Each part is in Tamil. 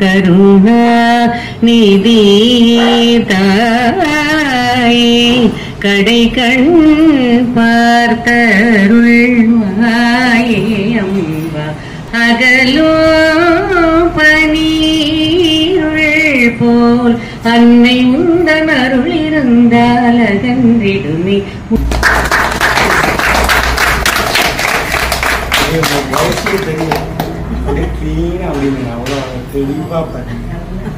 கருணா தாயே கடை கண் பார்த்தருள்வாயே அம்பா அகலோ பனீருள் போல் அன்னை உந்தன் அருள் இருந்தால் அகன்றிடுமே Thank you. அப்படியே க்ளீனாக அப்படின்னு அவ்வளோ தெளிவாக பாருங்க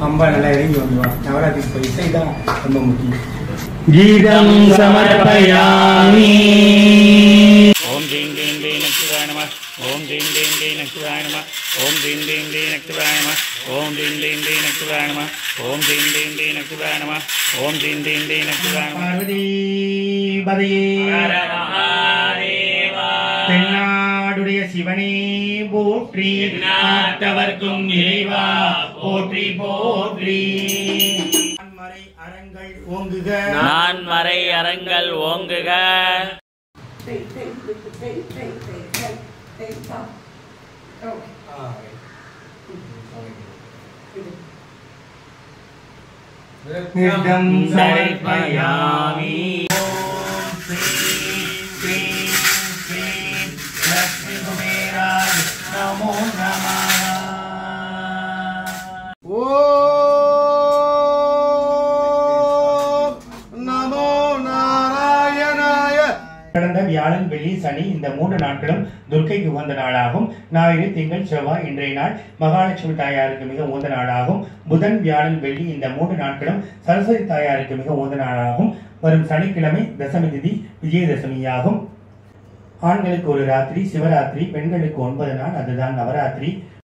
அம்பா நல்லா இறங்கி வந்துவா நவராத்திரி இப்போ இசை தான் ரொம்ப முக்கியம் கீதம் சமர்ப்பயாமி ஓம் தீம் தீம் தீ நக்திவாய நம ஓம் தீம் தீம் தீ நக்திவாய நம ஓம் தீம் தீம் தீ நக்திவாய நம ஓம் தீம் தீம் தீ நக்திவாய நம ஓம் தீம் தீ நக்திவாய நம ஓம் தீம் தீம் தீ நக்திவாய நம பார்வதி பதையே தென்னாடுடைய சிவனே போற்றி. நாட்டவர்க்கும் இறைவா போற்றி போற்றி. மறை அரங்கள் ஓங்குக. நான் மறை அரங்கள் ஓங்குக. நிர்தம் சமர்ப்பயாமி. நமோ நாராயணாய. கடந்த வியாழன் வெள்ளி சனி இந்த மூன்று நாட்களும் துர்க்கைக்கு உகந்த நாளாகும். ஞாயிறு திங்கள் செவ்வாய் இன்றைய நாள் மகாலட்சுமி தாயாருக்கு மிக உகந்த நாளாகும். புதன் வியாழன் வெள்ளி இந்த மூன்று நாட்களும் சரஸ்வதி தாயாருக்கு மிக உகந்த நாளாகும். வரும் சனிக்கிழமை தசமி திதி விஜயதசமியாகும். ஆண்களுக்கு ஒரு ராத்திரி சிவராத்திரி பெண்களுக்கு ஒன்பது நாள் அதுதான் நவராத்திரி.